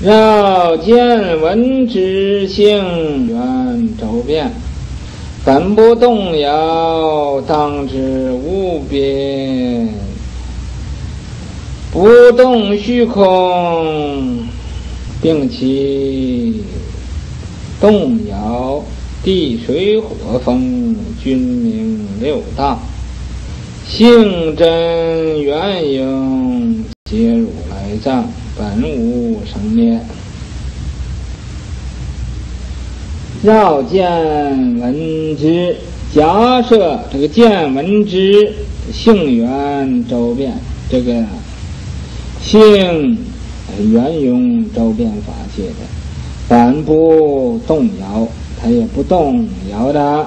绕见闻之性缘周遍，本不动摇，当知无边。不动虚空，并其动摇，地水火风君明六道，性真缘影皆如来藏。本无生灭，要见闻之。假设这个见闻之性缘周遍，这个性圆融周遍法界的，本不动摇，它也不动摇的。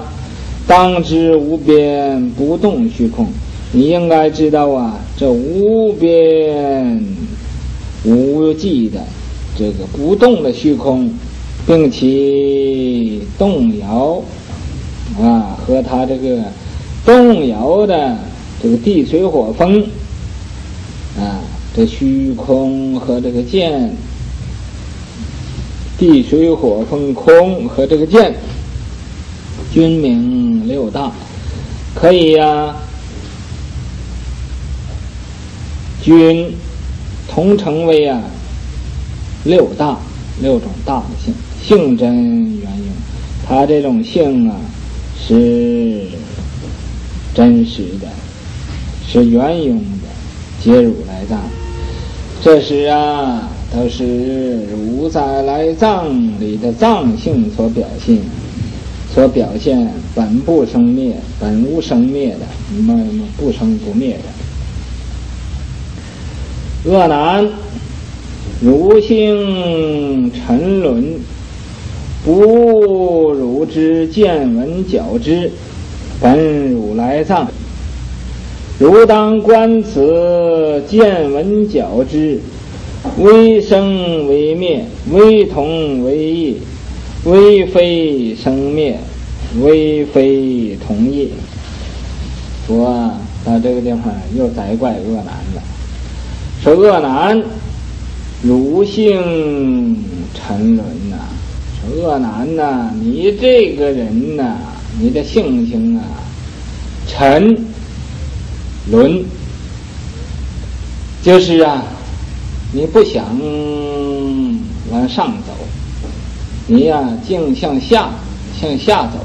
当知无边不动虚空，你应该知道啊，这无边。无际的这个不动的虚空，并其动摇啊，和它这个动摇的这个地水火风啊，这虚空和这个剑，地水火风空和这个剑，均名六大，可以呀，均。同成为啊六大六种大的性性真圆融，它这种性啊是真实的，是圆融的，皆如来藏。这是啊都是如在来藏里的藏性所表现，所表现本不生灭，本无生灭的，么么不生不灭的。恶男，如性沉沦，不如之见闻觉知，本如来藏。如当观此见闻觉知，微生微灭，微同微异，微非生灭，微非同异。佛，到这个地方又责怪恶男了。说恶男，如性沉沦呐！说恶男呐，你这个人呐，你的性情啊，沉沦，就是啊，你不想往上走，你呀，净向下向下走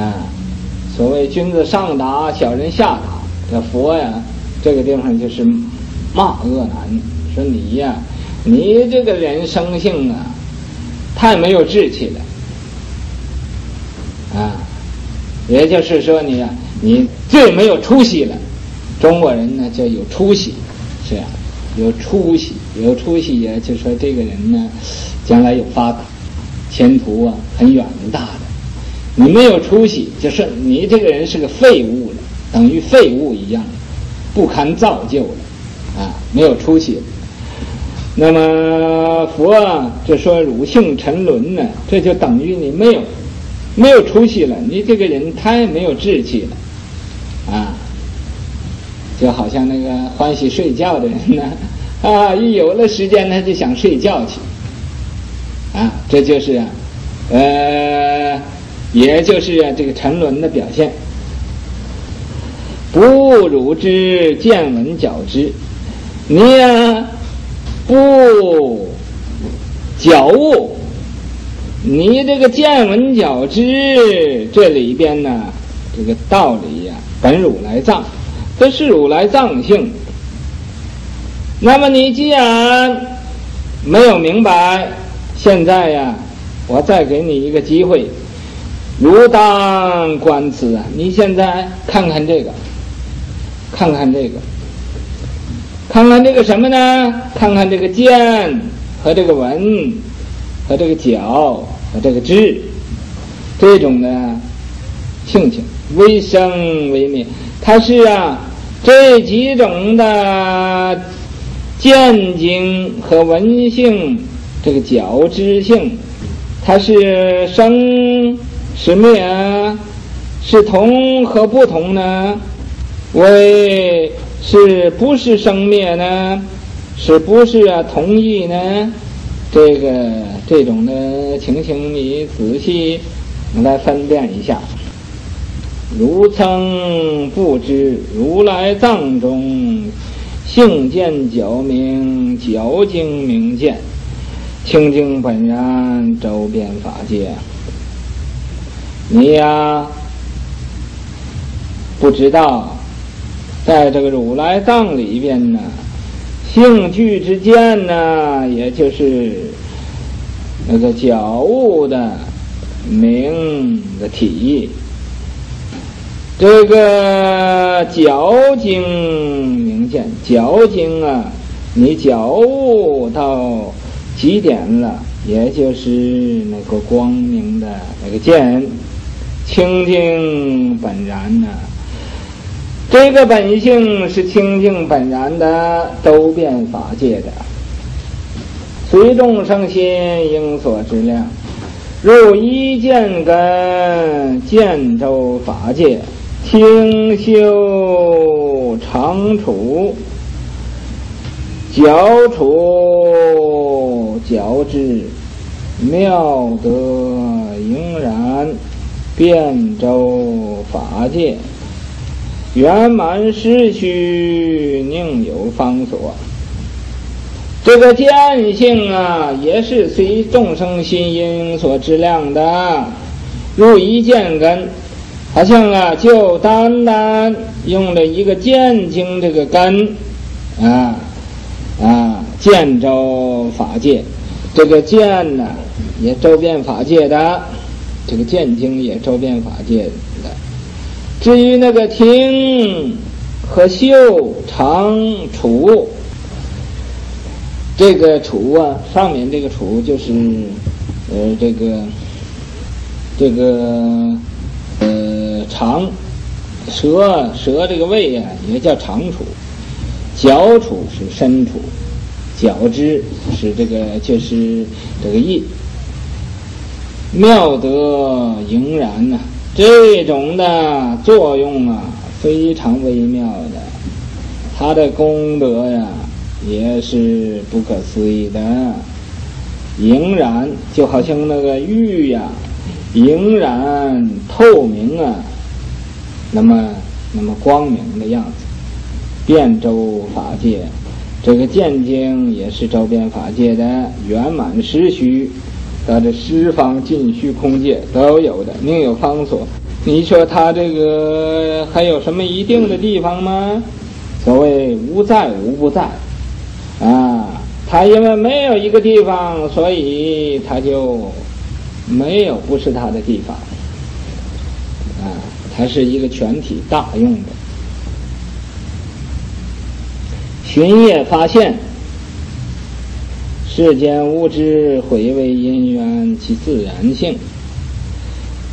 啊！所谓君子上达，小人下达。这佛呀，这个地方就是。骂恶男，说你呀，你这个人生性啊，太没有志气了，啊，也就是说你呀，你最没有出息了。中国人呢叫有出息，是啊，有出息，有出息呀，就说这个人呢，将来有发达，前途啊很远大的。你没有出息，就是你这个人是个废物了，等于废物一样，不堪造就了。啊，没有出息。那么佛啊，就说汝性沉沦呢，这就等于你没有没有出息了。你这个人太没有志气了，啊，就好像那个欢喜睡觉的人呢，啊，一有了时间他就想睡觉去，啊，这就是啊，呃，也就是啊这个沉沦的表现。不如之见闻觉知。你呀，不觉悟，你这个见闻觉知这里边呢，这个道理呀，本如来藏，这是如来藏性。那么你既然没有明白，现在呀，我再给你一个机会，如当观此啊，你现在看看这个，看看这个。看看这个什么呢？看看这个见和这个闻和这个脚和这个知，这种呢性情微生微灭，它是啊这几种的见境和闻性，这个觉知性，它是生是灭啊？是同和不同呢？为是不是生灭呢？是不是啊同意呢？这个这种的情形，你仔细来分辨一下。如曾不知如来藏中性见较明，较精明见，清净本然，周遍法界。你呀，不知道，在这个如来藏里边呢，性具之见呢，也就是那个觉悟的明的体。这个矫精明见，矫精啊，你觉悟到极点了，也就是那个光明的那个见，清净本然呢。这个本性是清净本然的，周遍法界的，随众生心应所知量，入一见根，见周法界。清修常处，教处教之，妙德盈然，遍周法界，圆满失去宁有方所？这个见性啊，也是随众生心因所知量的，入一见根。好像啊，就单单用了一个见经这个根，啊啊，见周法界，这个见呢也周遍法界的，这个见经也周遍法界的。至于那个听和修常处，这个处啊，上面这个处就是呃这个这个。呃长舌舌这个胃啊，也叫长处；脚处是身处，脚肢是这个就是这个意。妙德盈然呐，这种的作用啊，非常微妙的，它的功德呀，也是不可思议的。盈然就好像那个玉呀，盈然透明啊。那么，那么光明的样子，遍周法界，这个见经也是周遍法界的圆满实虚，到这十方尽虚空界都有的，另有方所。你说他这个还有什么一定的地方吗？所谓无在无不在，啊，他因为没有一个地方，所以他就没有不是他的地方。啊，他是一个全体大用的。巡夜发现，世间物质回味因缘其自然性，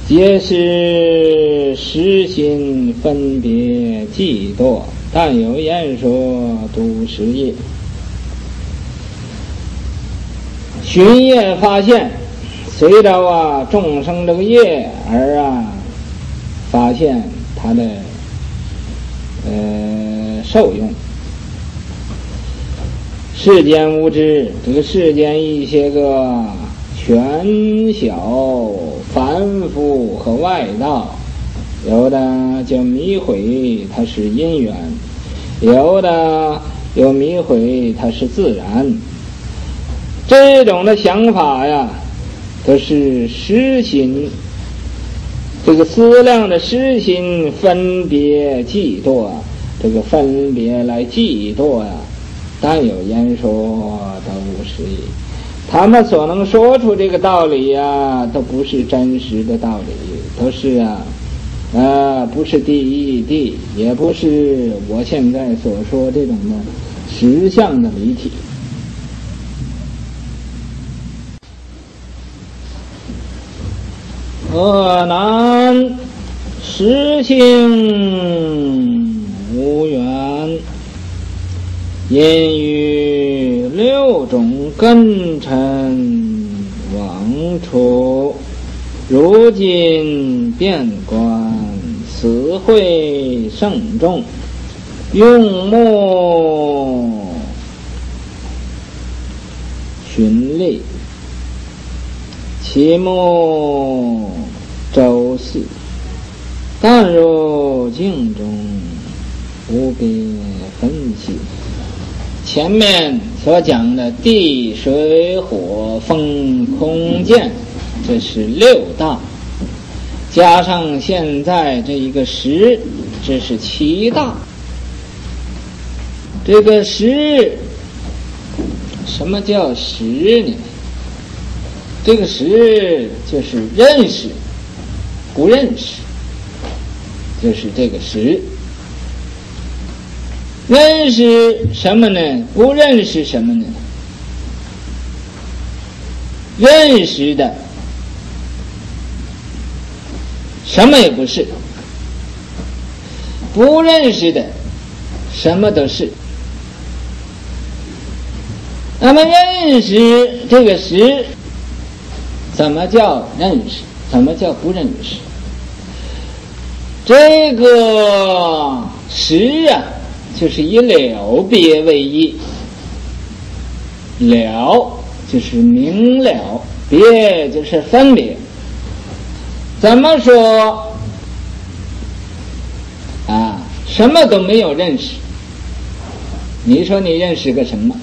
皆是实心分别嫉妒，但有言说独是业。寻业发现，随着啊众生这个业而啊。发现它的呃受用，世间无知，这个世间一些个权小、凡夫和外道，有的就迷毁它是因缘，有的又迷毁它是自然，这种的想法呀，都是实心。这个思量的实心分别嫉妒，这个分别来嫉妒啊，但有言说都无实意。他们所能说出这个道理呀，都不是真实的道理，都是啊，啊，不是第一地，也不是我现在所说这种的实相的离体。河南实性无缘，因于六种根尘往处，如今变观此会慎重，用目循吏，其目周氏，淡入镜中，无别分析。前面所讲的地、水、火、风、空、见，这是六大，加上现在这一个十，这是七大。这个识，什么叫识呢？这个识就是认识，不认识，就是这个识。认识什么呢？不认识什么呢？认识的什么也不是，不认识的什么都是。那么认识这个识，怎么叫认识？怎么叫不认识？这个识啊，就是以了别为义，了就是明了，别就是分别。怎么说啊？什么都没有认识。你说你认识个什么？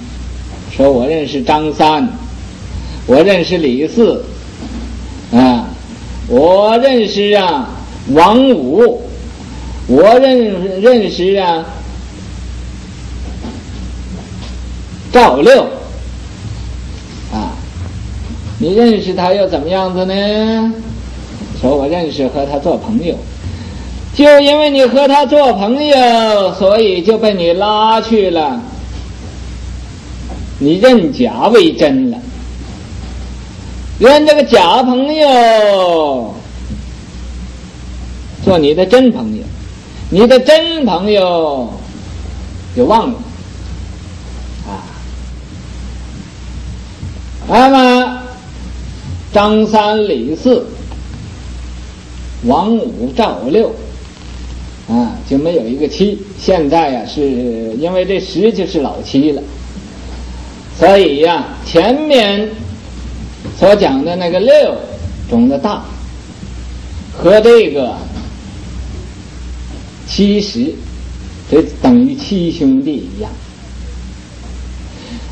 说我认识张三，我认识李四，啊，我认识啊王五，我认认识啊赵六，啊，你认识他又怎么样子呢？说我认识和他做朋友，就因为你和他做朋友，所以就被你拉去了。你认假为真了，认这个假朋友做你的真朋友，你的真朋友就忘了。那么张三李四王五赵六啊，就没有一个七。现在呀，是因为这十就是老七了。所以呀，前面所讲的那个六中的大和这个七十，这等于七兄弟一样。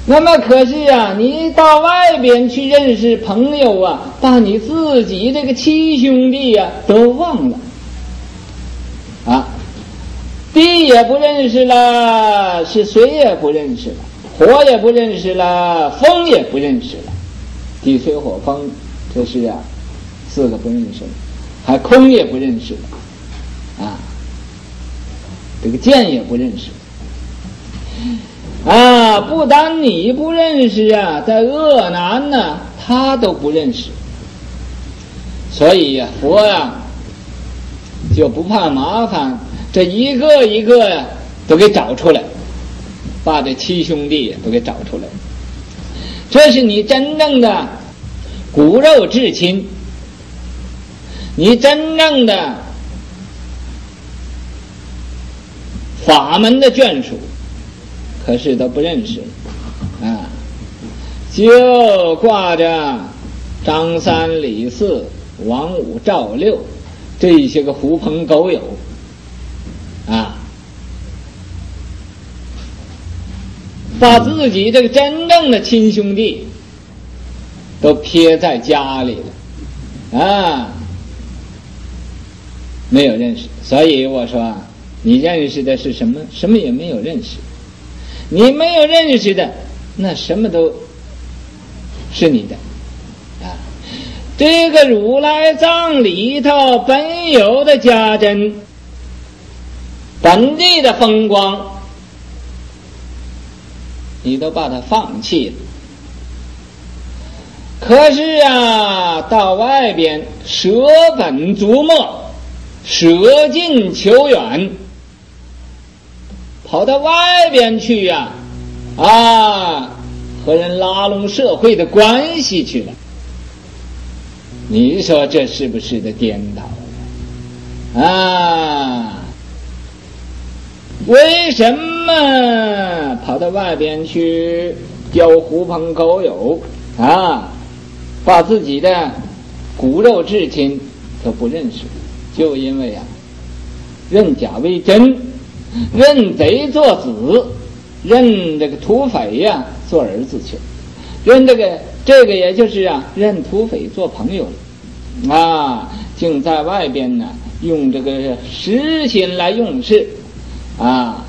那么可是啊，你到外边去认识朋友啊，把你自己这个七兄弟呀都忘了。啊，地也不认识了，是谁也不认识了。火也不认识了，风也不认识了，地水火风，这是啊，四个不认识了，还空也不认识了，啊，这个剑也不认识了，啊，不单你不认识啊，在鄂南呢，他都不认识，所以呀，佛呀，就不怕麻烦，这一个一个呀，都给找出来。把这七兄弟都给找出来，这是你真正的骨肉至亲，你真正的法门的眷属，可是都不认识啊，就挂着张三李四王五赵六这些个狐朋狗友啊。把自己这个真正的亲兄弟都撇在家里了，啊，没有认识。所以我说，你认识的是什么？什么也没有认识。你没有认识的，那什么都是你的啊。这个如来藏里头本有的家珍，本地的风光。你都把它放弃了，可是啊，到外边舍本逐末，舍近求远，跑到外边去呀，啊，和人拉拢社会的关系去了。你说这是不是的颠倒啊？为什么跑到外边去交狐朋狗友啊，把自己的骨肉至亲都不认识，就因为啊，认假为真，认贼做子，认这个土匪呀做儿子去，认这个这个也就是啊，认土匪做朋友了啊，竟在外边呢用这个实心来用事啊。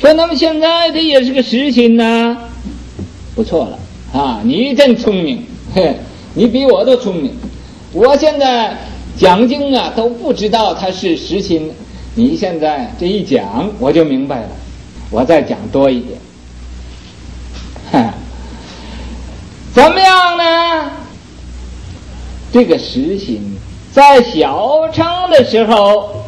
说，那么现在这也是个实心呐，不错了啊！你真聪明，嘿，你比我都聪明。我现在讲经啊都不知道他是实心，你现在这一讲我就明白了。我再讲多一点，哈，怎么样呢？这个实心在小乘的时候，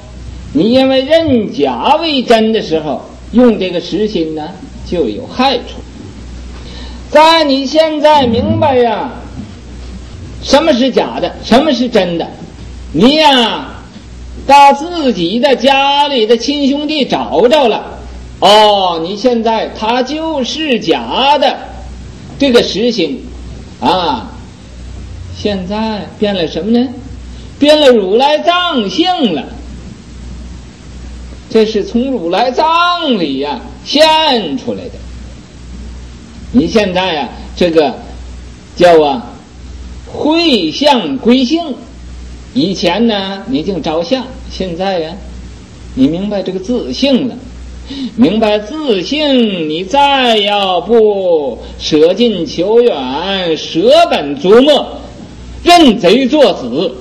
你因为认假为真的时候。用这个实心呢，就有害处。在你现在明白呀，什么是假的，什么是真的，你呀，把自己的家里的亲兄弟找着了，哦，你现在他就是假的，这个实心，啊，现在变了什么呢？变了如来藏性了。这是从如来藏里呀现出来的。你现在呀，这个叫啊会相归性。以前呢，你净着相；现在呀，你明白这个自性了。明白自性，你再要不舍近求远、舍本逐末、认贼作子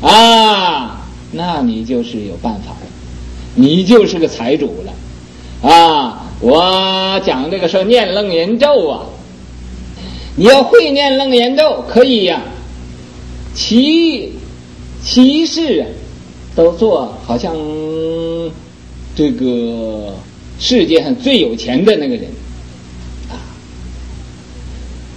啊！那你就是有办法了，你就是个财主了，啊！我讲这个说念楞严咒啊，你要会念楞严咒可以呀，其其事都做好像这个世界上最有钱的那个人啊，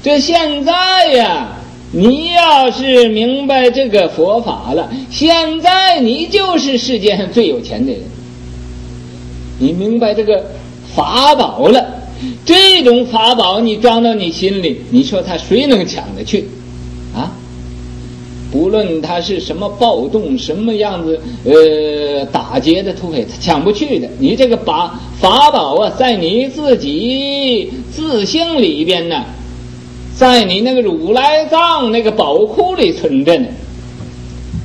这现在呀。你要是明白这个佛法了，现在你就是世界上最有钱的人。你明白这个法宝了，这种法宝你装到你心里，你说他谁能抢得去？无？论他是什么暴动，什么样子，呃，打劫的土匪，他抢不去的。你这个把法宝啊，在你自己自性里边呢。在你那个如来藏那个宝库里存着呢，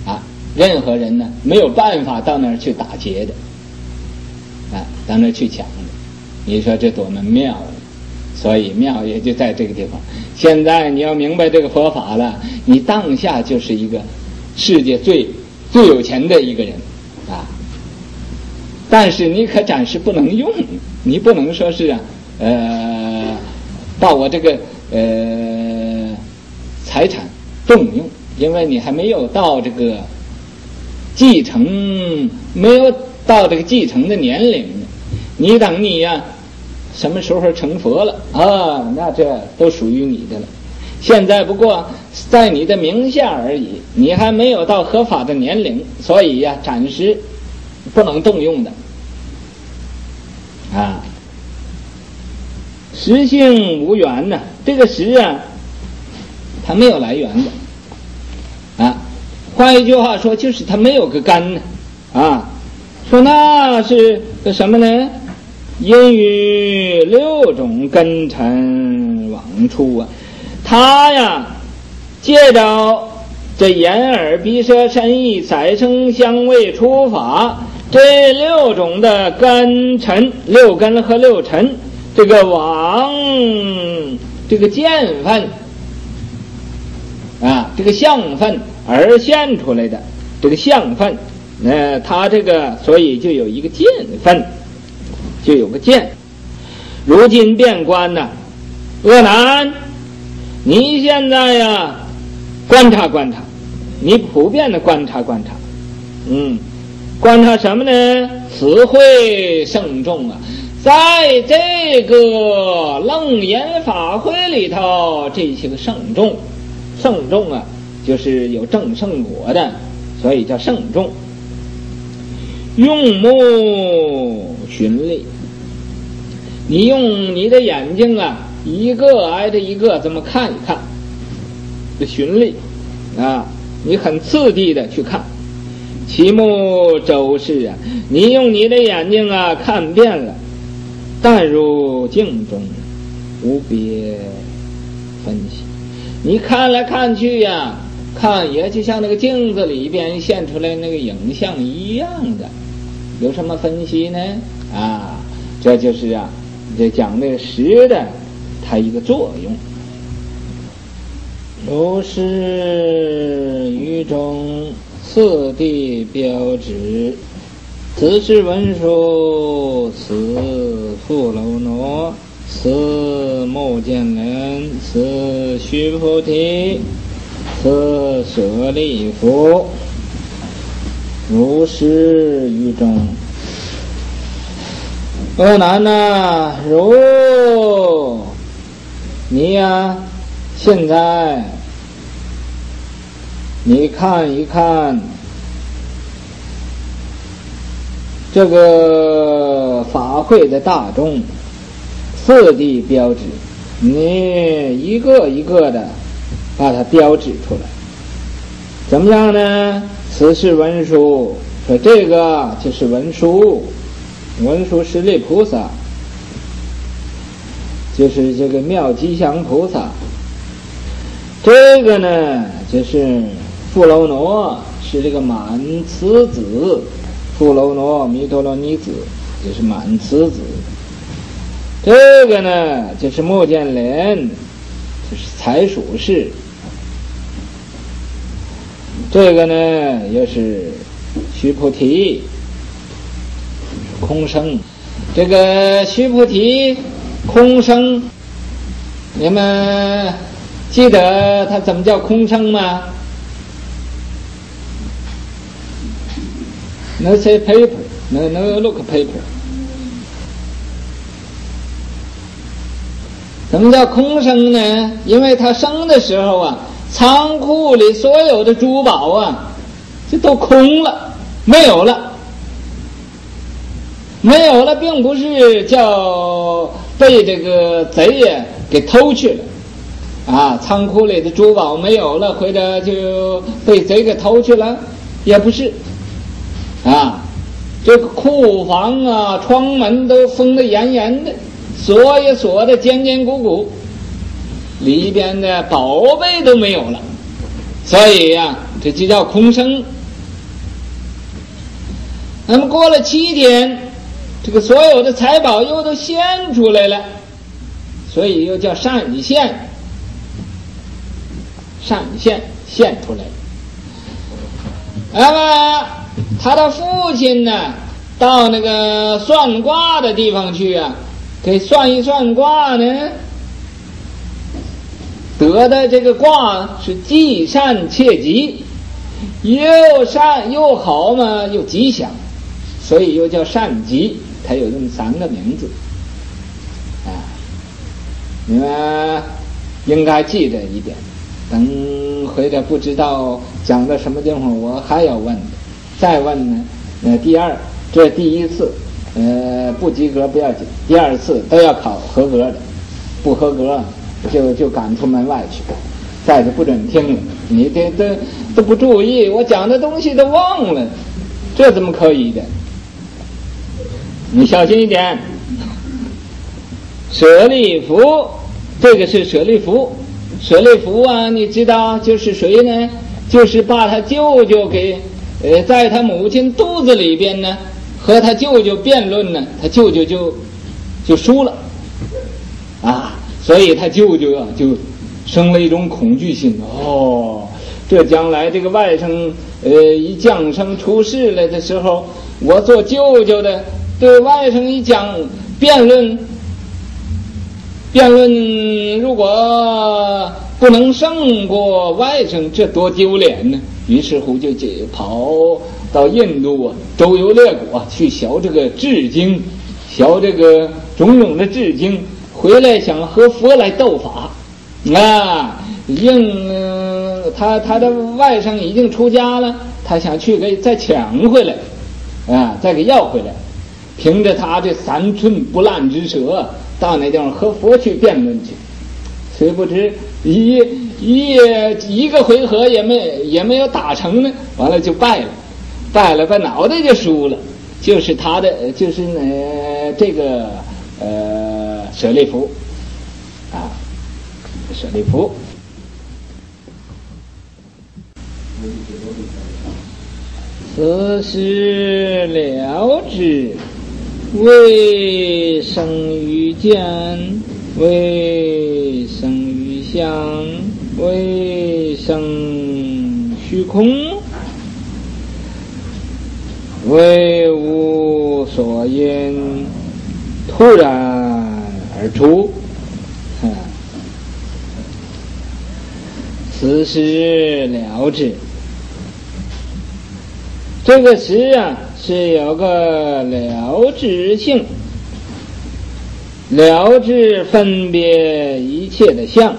啊，任何人呢没有办法到那儿去打劫的，啊，到那儿去抢的，你说这多么妙啊！所以妙也就在这个地方。现在你要明白这个佛法了，你当下就是一个世界最最有钱的一个人啊。但是你可暂时不能用，你不能说是啊，呃，把我这个。呃，财产动用，因为你还没有到这个继承，没有到这个继承的年龄。你等你呀，什么时候成佛了啊？那这都属于你的了。现在不过在你的名下而已，你还没有到合法的年龄，所以呀，暂时不能动用的啊。实性无缘呢，这个实啊，它没有来源的，啊，换一句话说，就是它没有个根呢，啊，说那是个什么呢？因于六种根尘往出啊，他呀，借着这眼耳鼻舌身意色声香味触法这六种的根尘，六根和六尘。这个往这个见分啊，这个相分而现出来的这个相分，呃，它这个所以就有一个见分，就有个见。如今变观呢，恶男，你现在呀，观察观察，你普遍的观察观察，嗯，观察什么呢？词汇慎重啊。在这个楞严法会里头，这些个圣众，圣众啊，就是有正圣果的，所以叫圣众。用目寻历，你用你的眼睛啊，一个挨着一个这么看一看，这循例啊，你很次第的去看。其目周视啊，你用你的眼睛啊看遍了，淡入镜中，无别分析。你看来看去呀，看也就像那个镜子里边现出来那个影像一样的，有什么分析呢？啊，这就是啊。这讲那个实的，它一个作用。如是于中次第标志，此是文殊，此富楼罗，此目犍连，此须菩提，此舍利弗。如是于中。阿难呐，如你呀，现在你看一看这个法会的大众四地标志，你一个一个的把它标志出来，怎么样呢？此是文书，说这个就是文书。文殊师利菩萨，就是这个妙吉祥菩萨。这个呢，就是富楼罗，是这个满慈子。富楼罗弥陀罗尼子，就是满慈子。这个呢，就是目犍连，就是财属士。这个呢，又是须菩提。空生，这个须菩提空生，你们记得他怎么叫空生吗？No say paper, no no look paper。什么叫空生呢？因为他生的时候啊，仓库里所有的珠宝啊，就都空了，没有了。没有了，并不是叫被这个贼呀给偷去了，啊，仓库里的珠宝没有了，或者就被贼给偷去了，也不是，啊，这个库房啊，窗门都封得严严的，锁也锁得坚坚固固，里边的宝贝都没有了，所以呀，这就叫空生。那么过了七天。这个所有的财宝又都现出来了，所以又叫善现，善现现出来。那么他的父亲呢，到那个算卦的地方去啊，给算一算卦呢，得的这个卦是既善且吉，又善又好嘛，又吉祥，所以又叫善吉。才有这么三个名字，啊，你们应该记着一点。等回来不知道讲到什么地方，我还要问，再问呢。呃，第二，这第一次，呃，不及格不要紧，第二次都要考合格的，不合格就就赶出门外去，再就不准听了。你这这都不注意，我讲的东西都忘了，这怎么可以的？你小心一点，舍利弗，这个是舍利弗，舍利弗啊，你知道就是谁呢？就是把他舅舅给，呃，在他母亲肚子里边呢，和他舅舅辩论呢，他舅舅就就输了，啊，所以他舅舅啊就生了一种恐惧心。哦，这将来这个外甥呃一降生出世了的时候，我做舅舅的。对外甥一讲辩论，辩论如果不能胜过外甥，这多丢脸呢！于是乎就就跑到印度啊，周游列国去学这个智经，学这个种种的智经，回来想和佛来斗法啊！应他他的外甥已经出家了，他想去给再抢回来啊，再给要回来。凭着他这三寸不烂之舌，到那地方和佛去辩论去，谁不知一一一个回合也没也没有打成呢，完了就败了，败了把脑袋就输了，就是他的就是呃这个呃舍利弗。啊，舍利弗。此事了之，为生于见，为生于相，为生虚空，为无所因，突然而出。此时了之。这个识啊，是有个了知性，了知分别一切的相。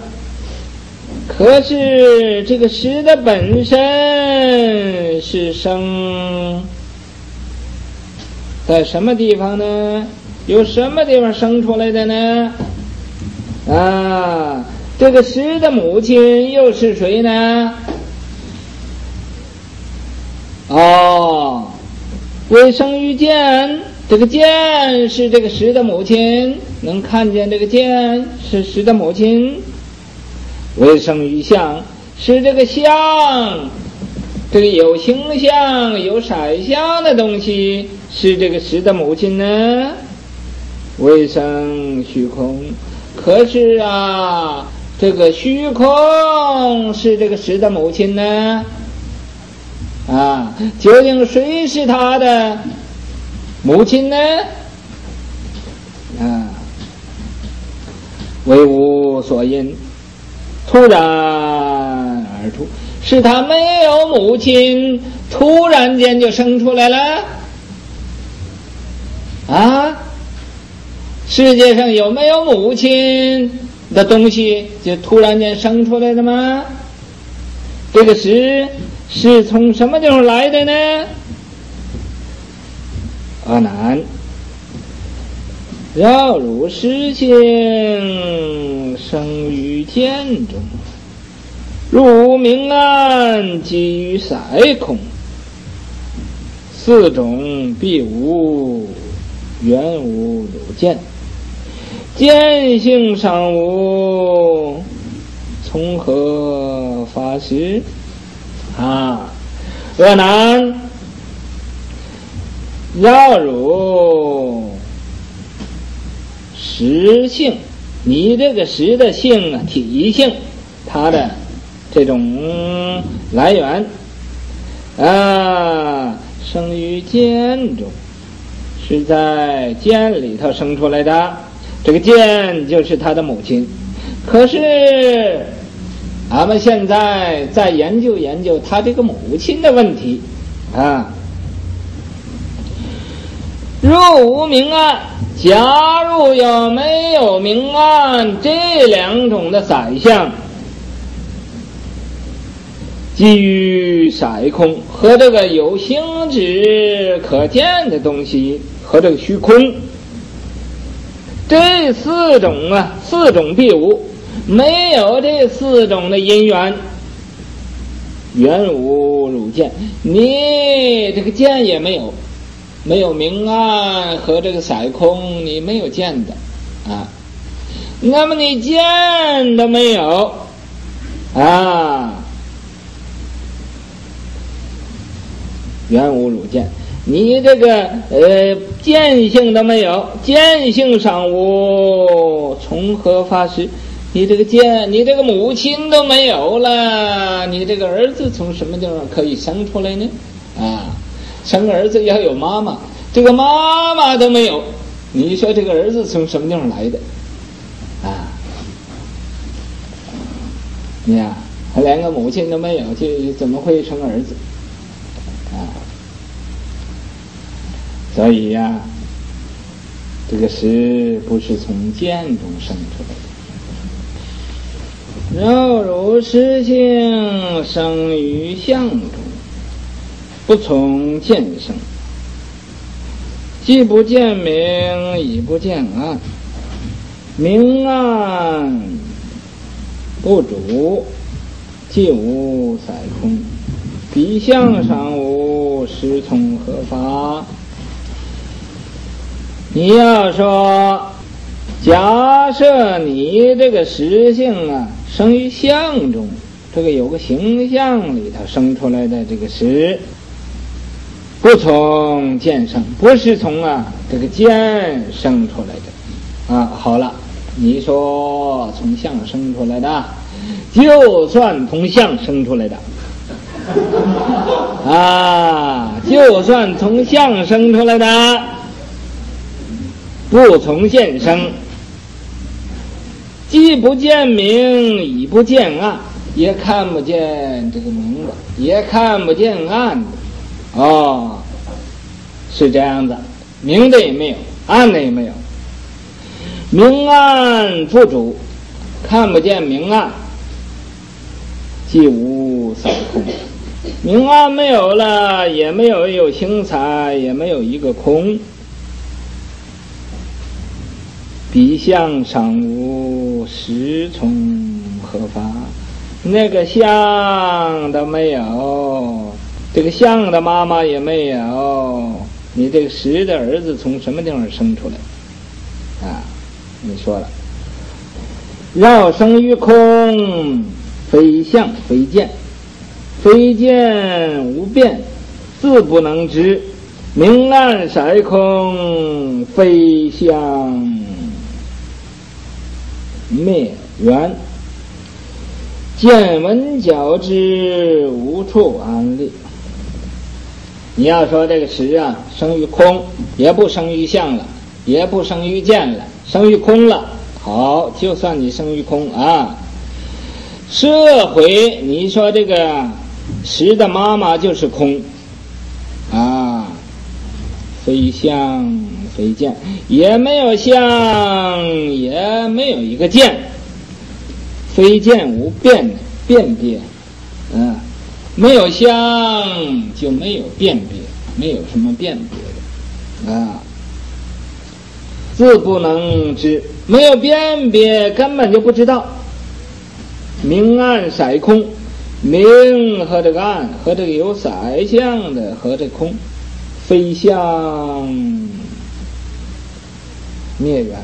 可是这个识的本身是生，在什么地方呢？由什么地方生出来的呢？啊，这个识的母亲又是谁呢？哦，为生于见，这个见是这个石的母亲，能看见这个见是石的母亲。为生于相，是这个相，这个有形象、有色相的东西，是这个石的母亲呢。为生虚空，可是啊，这个虚空是这个石的母亲呢。啊，究竟谁是他的母亲呢？啊，为无所因，突然而出，是他没有母亲，突然间就生出来了。啊，世界上有没有母亲的东西就突然间生出来的吗？这个是。是从什么地方来的呢？阿难，要如实性生于见中，入无明暗，基于色空，四种必无，原无有见，见性尚无，从何发始？啊，恶男，要如实性，你这个实的性啊，体性，它的这种来源啊，生于剑中，是在剑里头生出来的。这个剑就是他的母亲，可是。俺们现在再研究研究他这个母亲的问题啊。若无明暗，假如有没有明暗这两种的宰相，基于色空和这个有形质可见的东西和这个虚空，这四种啊，四种必无。没有这四种的因缘，缘无如见，你这个见也没有，没有明暗和这个色空，你没有见的。啊。那么你见都没有。啊，缘无如见，你这个呃见性都没有，见性尚无，从何发始？你这个剑，你这个母亲都没有了，你这个儿子从什么地方可以生出来呢？啊，生儿子要有妈妈，这个妈妈都没有，你说这个儿子从什么地方来的？啊，你呀，他连个母亲都没有，就怎么会生儿子？啊，所以呀，这个石不是从剑中生出来的？肉如实性生于相中，不从见生，既不见明，亦不见暗。明暗不主，既无塞空。彼相上无，时从何发？你要说，假设你这个实性啊，生于相中，这个有个形象里头生出来的这个实，不从剑生，不是从啊这个见生出来的啊。好了，你说从相生出来的，就算从相生出来的。啊，就算从相生出来的，不从现生，既不见明，已不见暗，也看不见这个明的，也看不见暗的，哦，是这样子，明的也没有，暗的也没有，明暗不主，看不见明暗，既无色空。明暗没有了，也没有有形彩，也没有一个空。彼相尚无，时从何发？那个相都没有，这个相的妈妈也没有，你这个实的儿子从什么地方生出来？啊，你说了，绕生于空，非相非见。非见无变，自不能知；明暗色空，非相灭缘。见闻觉知，无处安立。你要说这个识啊，生于空，也不生于相了，也不生于见了，生于空了。好，就算你生于空啊，社回，你说这个。实的妈妈就是空，啊，非相非见，也没有相，也没有一个见，非见无辨辨别，嗯，没有相就没有辨别，没有什么辨别的，啊，自不能知，没有辨别，根本就不知道，明暗色空。明和这个暗和这个有色相的和这空，非相灭缘，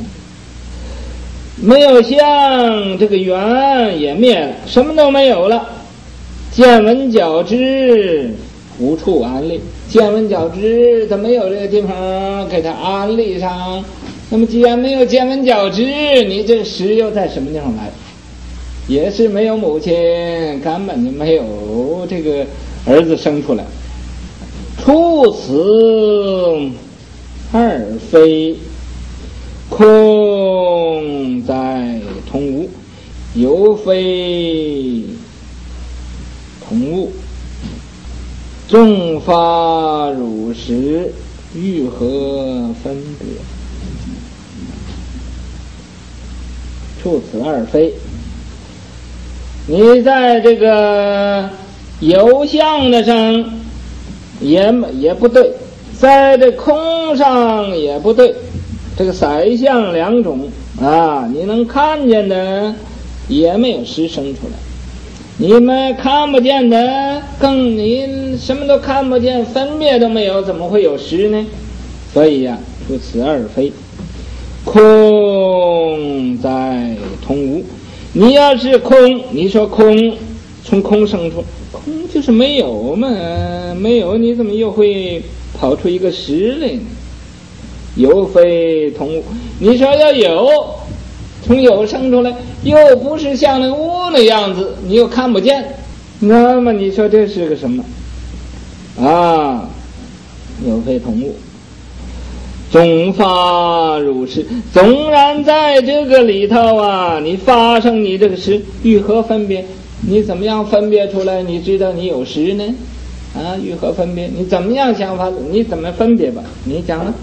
没有相这个缘也灭了，什么都没有了。见闻觉知无处安立，见闻觉知他没有这个地方给他安立上。那么既然没有见闻觉知，你这个识又在什么地方来？也是没有母亲，根本就没有这个儿子生出来。初此二非，空在同无，有非同物。众发汝实，欲何分别？处此二非。你在这个有相的上也也不对，在这空上也不对，这个色相两种啊，你能看见的也没有实生出来，你们看不见的更你什么都看不见，分别都没有，怎么会有实呢？所以呀，出此二非，空在同无。你要是空，你说空从空生出，空就是没有嘛，没有你怎么又会跑出一个实来呢？有非同物，你说要有，从有生出来，又不是像那个无的样子，你又看不见，那么你说这是个什么？啊，有非同物。总发如是，纵然在这个里头啊，你发生你这个事，欲何分别？你怎么样分别出来？你知道你有实呢？啊，欲何分别？你怎么样想法？你怎么分别吧？你讲了，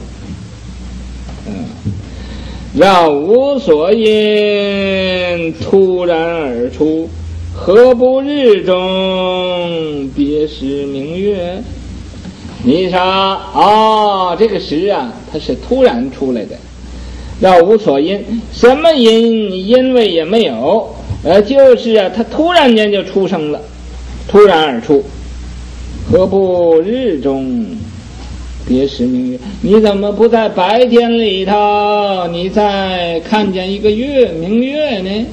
要无所因，突然而出，何不日中别时明月？你说哦，这个时啊，它是突然出来的，要无所因，什么因因为也没有，呃，就是啊，它突然间就出生了，突然而出，何不日中别时明月？你怎么不在白天里头，你再看见一个月明月呢？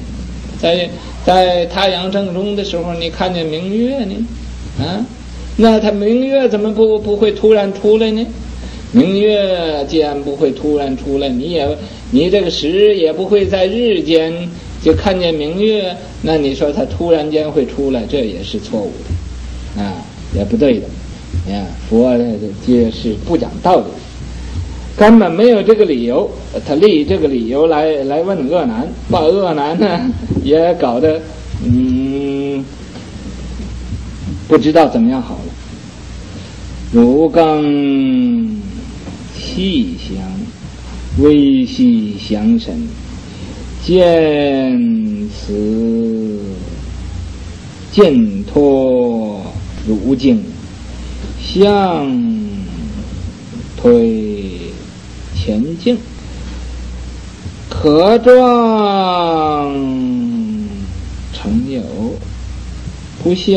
在在太阳正中的时候，你看见明月呢？啊？那它明月怎么不不会突然出来呢？明月既然不会突然出来，你也你这个时也不会在日间就看见明月，那你说它突然间会出来，这也是错误的，啊，也不对的。你看佛这是不讲道理，根本没有这个理由，他立这个理由来来问恶男，把恶男呢也搞得嗯不知道怎么样好了。如更细想，微细详神，见此见脱如镜，向推前进，可状成有，不向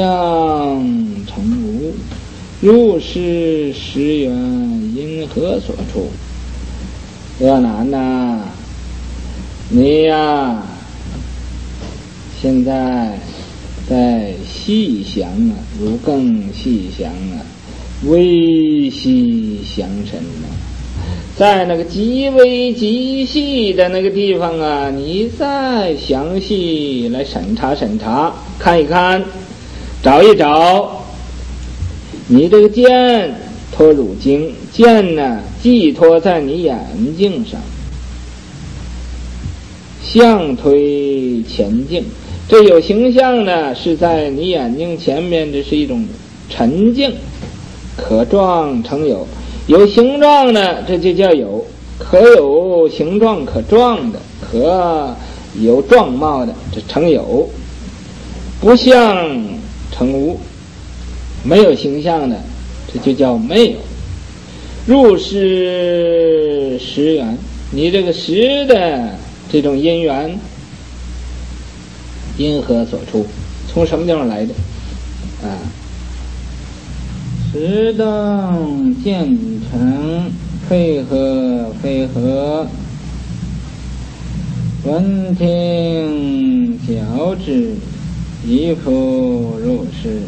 成无。入世十缘因何所出？恶男呐，你呀，现在在细想啊，如更细想啊，微细详深呐，在那个极微极细的那个地方啊，你再详细来审查审查，看一看，找一找。你这个剑托汝经，剑呢寄托在你眼睛上，向推前进。这有形象呢，是在你眼睛前面，这是一种沉静，可状成有；有形状的，这就叫有；可有形状可状的，可有状貌的，这成有；不像成无。没有形象的，这就叫没有。入是实缘，你这个实的这种因缘，因何所出？从什么地方来的？啊，石洞建成，配合配合，闻听脚趾，一复入世。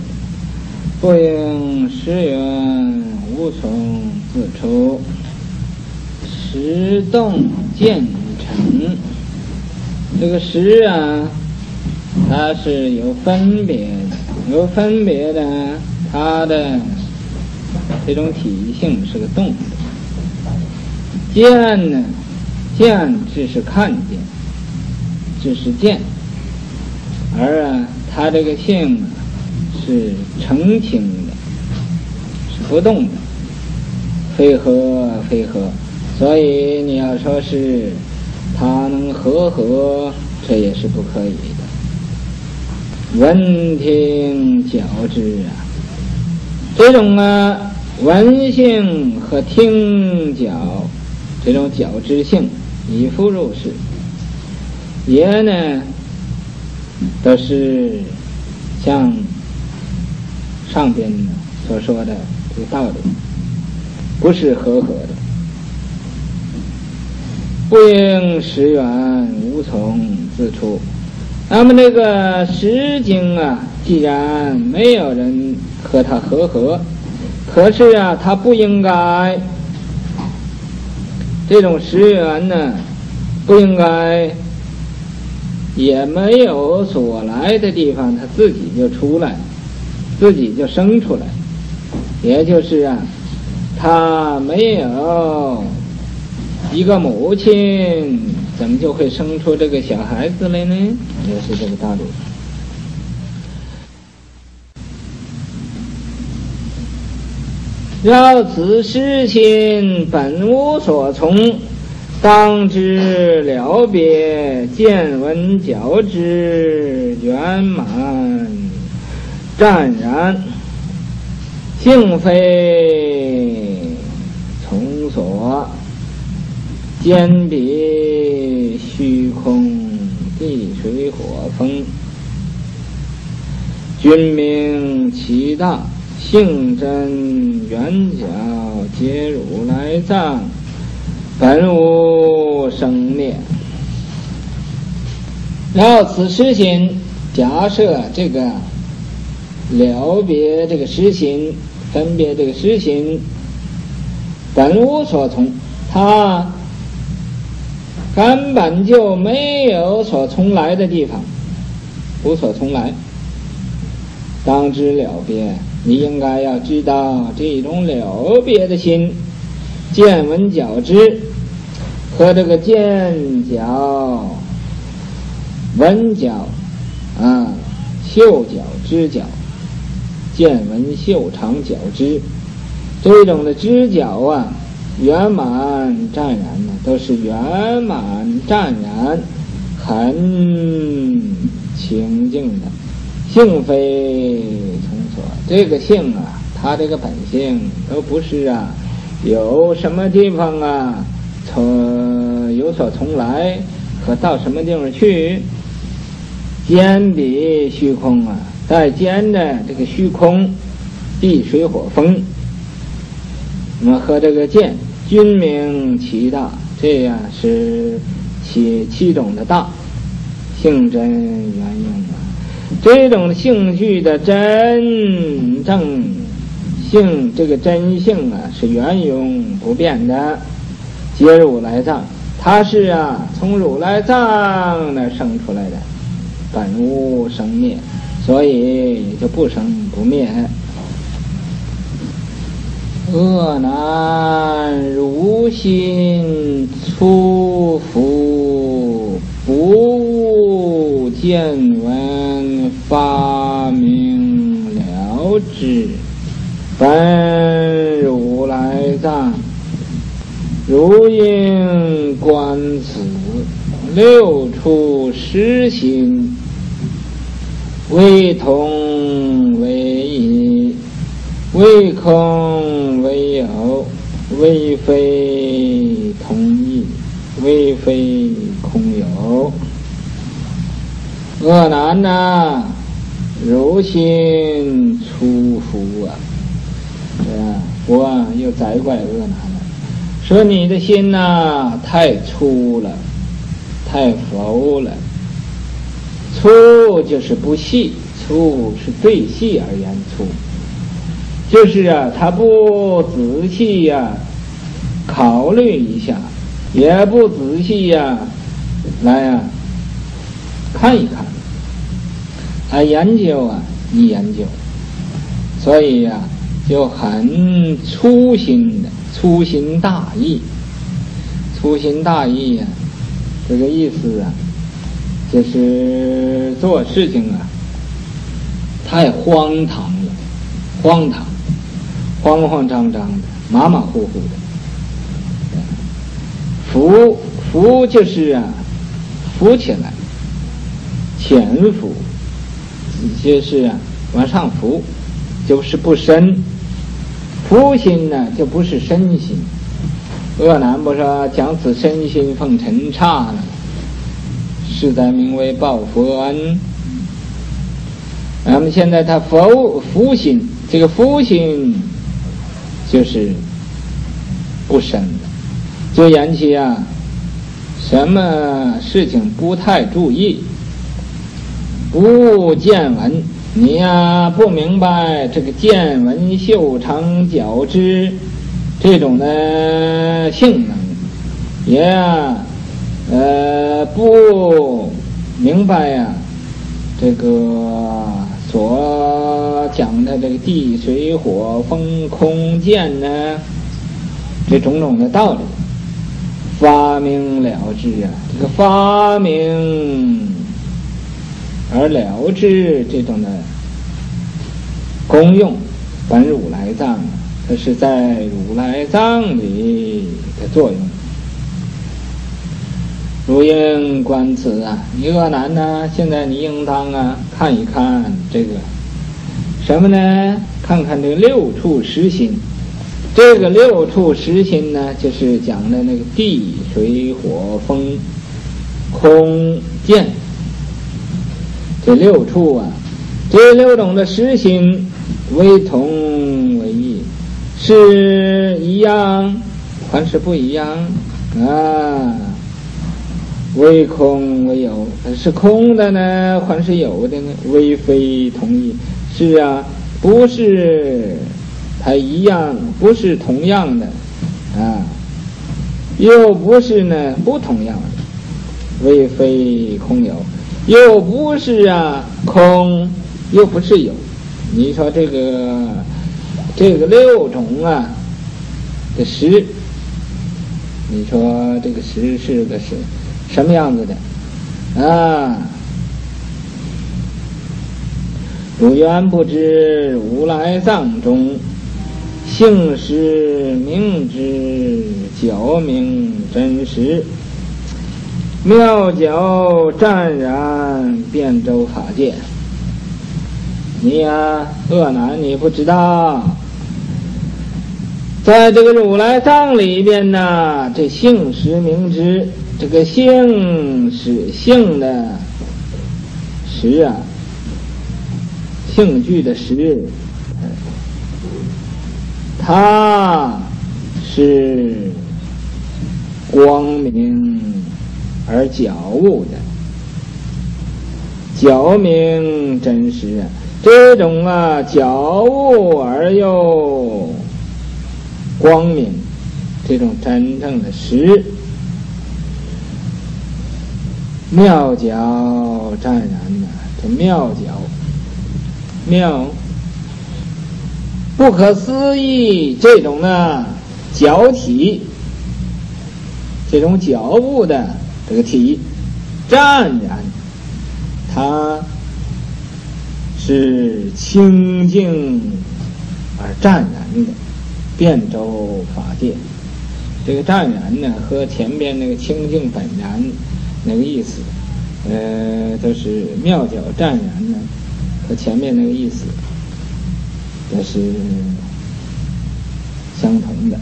不应十缘无从自出，十动建成。这个十啊，它是有分别的，有分别的，它的这种体性是个动的。见呢，见只是看见，只是见，而啊，它这个性啊。是澄清的，是不动的，非合非合，所以你要说是它能和合，这也是不可以的。闻听觉知啊，这种啊闻性和听觉这种觉知性，以复入世，也呢都是像。上边所说的这个道理，不是和合的，不应十缘无从自出。那么这个十经啊，既然没有人和他和合，可是啊，他不应该这种十缘呢，不应该也没有所来的地方，他自己就出来。自己就生出来，也就是啊，他没有一个母亲，怎么就会生出这个小孩子来呢？也是这个道理。要此事情本无所从，当知了别，见闻觉知圆满。湛然性非从所，坚比虚空，地水火风，君名其大，性真圆角，皆如来藏，本无生灭。然后此实心，假设这个了别这个实心，分别这个实心，本无所从，它根本就没有所从来的地方，无所从来。当知了别，你应该要知道这种了别的心，见闻觉知和这个见角。闻角啊，嗅角、知角、见闻嗅尝觉知，这种的知角啊，圆满湛然呢，都是圆满湛然，很清净的。性非这个性啊，它这个本性都不是啊，有什么地方啊，从有所从来和到什么地方去。兼比虚空啊，在兼着这个虚空，地水火风，那么和这个剑君名其大，这样是其七种的大性真圆用啊。这种性趣的真正性，这个真性啊，是圆永不变的，皆如来藏，它是啊，从如来藏那生出来的。本无生灭，所以就不生不灭。恶难如心粗浮，不见闻发明了之，本如来藏，如应观此六处实心。为同为异，为空为有，为非同意，为非空有。恶难呐，如心粗浮啊！啊，我又责怪恶难了，说你的心呐太粗了，太浮了。粗就是不细，粗是对细而言粗，就是啊，他不仔细呀，考虑一下，也不仔细呀，来呀，看一看，来研究啊，一研究，所以呀，就很粗心的，粗心大意，粗心大意呀，这个意思啊。就是做事情啊，太荒唐了，荒唐，慌慌张张的，马马虎虎的。福福就是啊，浮起来，潜伏，就是啊，往上浮，就是不深。浮心呢，就不是身心。恶男不说讲此身心奉尘刹呢。是在名为报佛恩。那么现在他佛福心，这个福心就是不深的，就引起啊，什么事情不太注意，不见闻，你呀不明白这个见闻嗅尝觉知这种的性能，也。呃，不明白呀，这个所讲的这个地水火风空见呢，这种种的道理，发明了之啊，这个发明而了之这种的功用，本如来藏，这是在如来藏里的作用。如应观此啊，你恶难呢？现在你应当啊看一看这个什么呢？看看这个六处实心。这个六处实心呢，就是讲的那个地、水、火、风、空、见。这六处啊，这六种的实心为同为异，是一样还是不一样啊？为空为有，是空的呢，还是有的呢？为非同一，是啊，不是它一样，不是同样的啊，又不是呢不同样的，为非空有，又不是啊空，又不是有，你说这个这个六种啊的实，你说这个实是个是。什么样子的啊？如缘不知如来藏中性实名之教明真实妙教湛然遍周法界。你呀，恶男，你不知道，在这个如来藏里边呢，这性实名之。这个性是性的实啊，性具的实，它是光明而皎悟的，皎明真实啊，这种啊皎悟而又光明，这种真正的实。妙角湛然呐，这妙角妙不可思议，这种呢脚体，这种脚步的这个体湛然，它是清净而湛然的，遍周法界。这个湛然呢，和前边那个清净本然。那个意思，呃，都是妙角湛然呢，和前面那个意思都是相同的。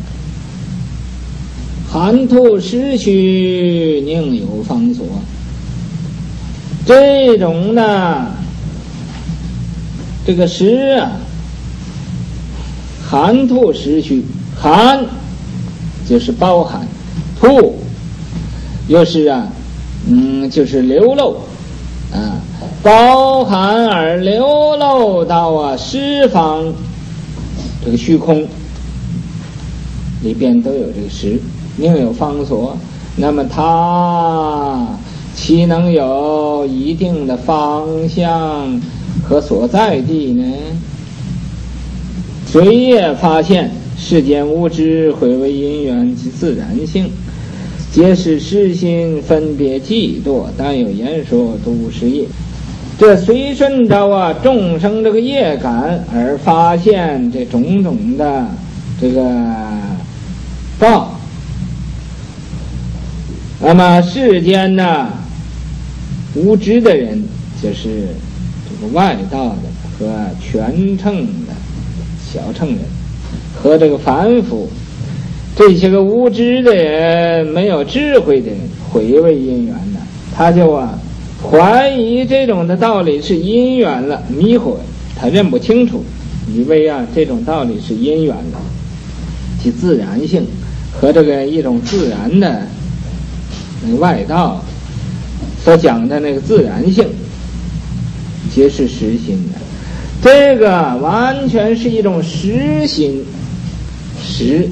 寒兔失去，宁有方所？这种呢，这个湿啊，寒兔失去，寒就是包含，兔又是啊。嗯，就是流露，啊，包含而流露到啊十方这个虚空里边都有这个实，另有方所，那么它岂能有一定的方向和所在地呢？谁也发现世间无知，毁为因缘及自然性。皆是实心分别嫉妒，但有言说都是业。这随顺着啊众生这个业感而发现这种种的这个道。那么世间呢，无知的人就是这个外道的和全称的小乘人和这个凡夫。这些个无知的人、没有智慧的人，回味因缘呢，他就啊怀疑这种的道理是因缘了，迷惑，他认不清楚，以为啊这种道理是因缘了，其自然性和这个一种自然的外道所讲的那个自然性，皆是实心的，这个完全是一种实心实。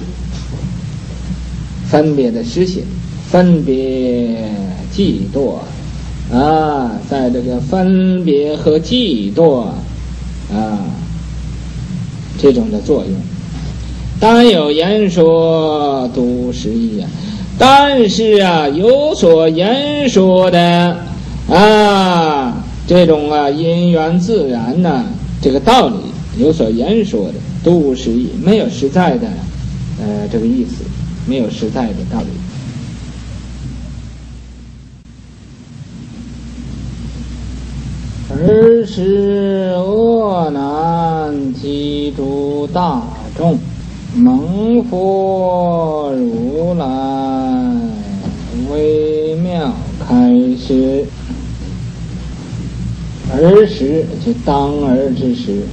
分别的实心，分别嫉妒啊，在这个分别和嫉妒啊这种的作用，当有言说都是一啊，但是啊，有所言说的啊，这种啊因缘自然呢，这个道理有所言说的都是一，没有实在的呃这个意思。没有实在的道理。儿时恶难大众，蒙佛如来微妙开示。儿时就当儿之时，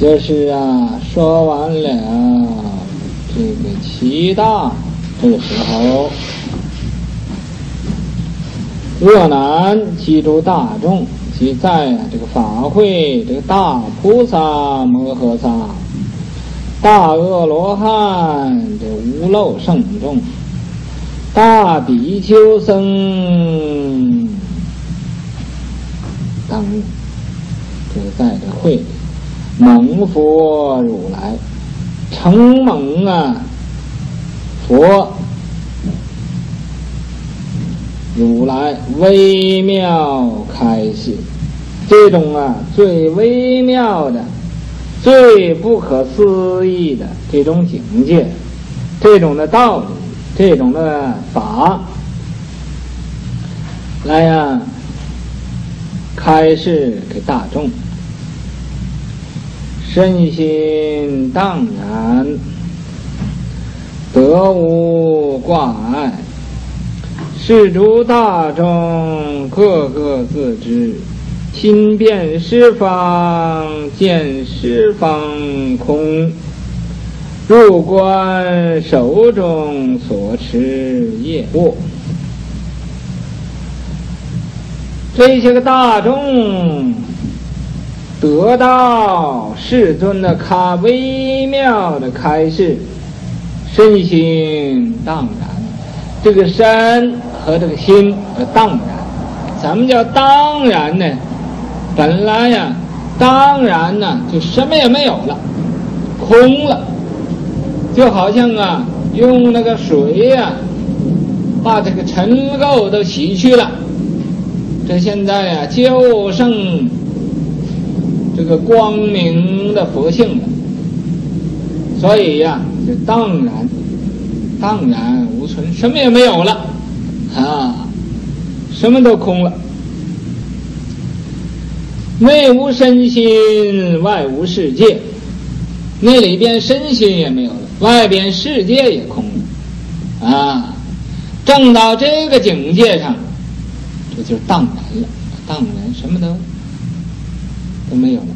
就是啊，说完了这个七大，这个时候，若难记住大众，即在啊这个法会，这个大菩萨摩诃萨、大阿罗汉这无漏圣众、大比丘僧。当这个在这会里，蒙佛如来承蒙啊，佛如来微妙开示，这种啊最微妙的、最不可思议的这种境界，这种的道理，这种的法，来呀！开示给大众，身心荡然，得无挂碍，世诸大众个个自知，心变十方，见十方空，入观手中所持业物。这些个大众得到世尊的开微妙的开示，身心荡然。这个身和这个心荡然，什么叫荡然呢？本来呀，当然呢，就什么也没有了，空了，就好像啊，用那个水呀，把这个尘垢都洗去了。这现在呀，就剩这个光明的佛性了，所以呀，就荡然，荡然无存，什么也没有了，啊，什么都空了，内无身心，外无世界，那里边身心也没有了，外边世界也空了，啊，正到这个境界上。这就荡然了，荡然什么都都没有了。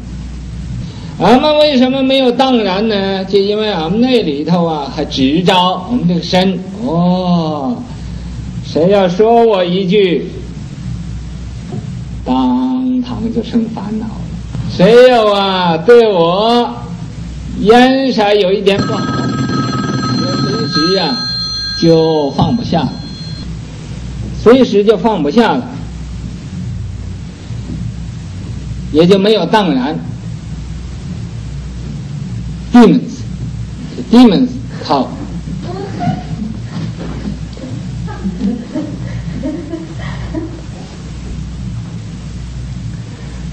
俺们为什么没有荡然呢？就因为俺们那里头啊，还执着我们这个身。哦，谁要说我一句，当堂就生烦恼了。谁要啊对我颜色有一点不好，我随时啊就放不下了，随时就放不下了。也就没有当然，demons，demons 靠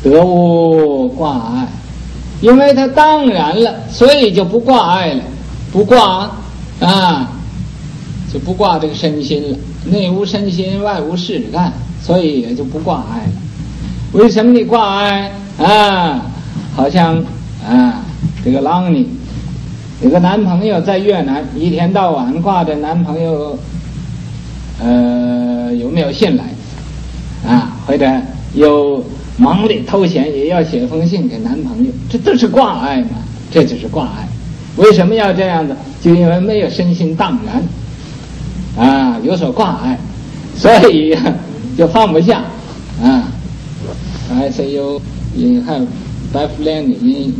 得无挂碍，因为他当然了，所以就不挂碍了，不挂啊，就不挂这个身心了，内无身心，外无事干，所以也就不挂碍了。为什么你挂碍啊？好像啊，这个郎你有个男朋友在越南，一天到晚挂着男朋友，呃，有没有信来？啊，或者有忙里偷闲也要写封信给男朋友，这都是挂碍嘛？这就是挂碍。为什么要这样子？就因为没有身心荡然，啊，有所挂碍，所以就放不下啊。I say you you have bad friend in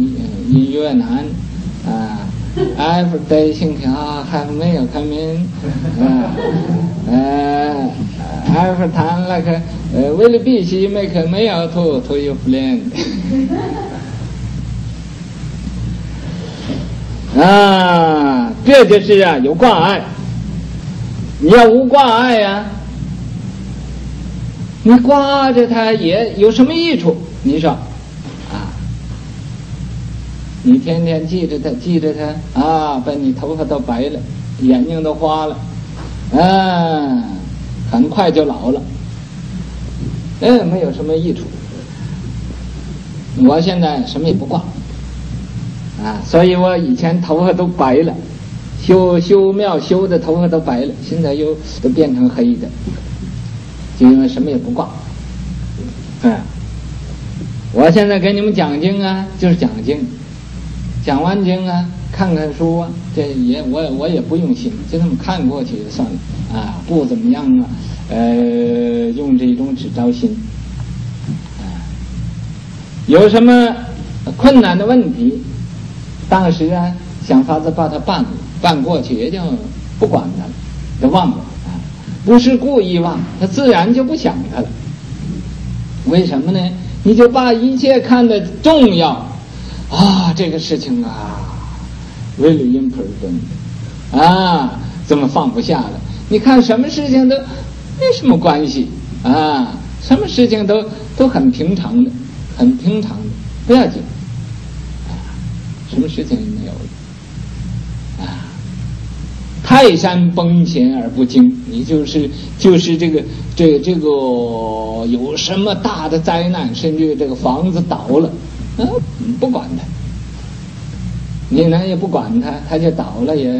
in Yunnan. Uh, every day thinking, ah, have mail come in. Uh, uh, every time like uh, will be she make a mail to to your friend. 啊，这就是啊有挂碍。你要无挂碍呀、啊。你挂着它也有什么益处？你说，啊，你天天记着它，记着它啊，把你头发都白了，眼睛都花了，嗯，很快就老了，嗯，没有什么益处。我现在什么也不挂，啊，所以我以前头发都白了，修修庙修的头发都白了，现在又都变成黑的，就因为什么也不挂。嗯，我现在给你们讲经啊，就是讲经，讲完经啊，看看书啊，这也我我也不用心，就这么看过去就算了啊，不怎么样啊，呃，用这种只招心。有什么困难的问题，当时啊想法子把它办办过去，也就不管它了，就忘了啊。不是故意忘，他自然就不想它了。为什么呢？你就把一切看得重要啊，这个事情啊，really important 啊，怎么放不下了？你看什么事情都没什么关系啊，什么事情都都很平常的。很平常的，不要紧，啊，什么事情也没有了，啊，泰山崩前而不惊，你就是就是这个这这个有什么大的灾难，甚至这个房子倒了，啊，不管它，你呢也不管他，他就倒了也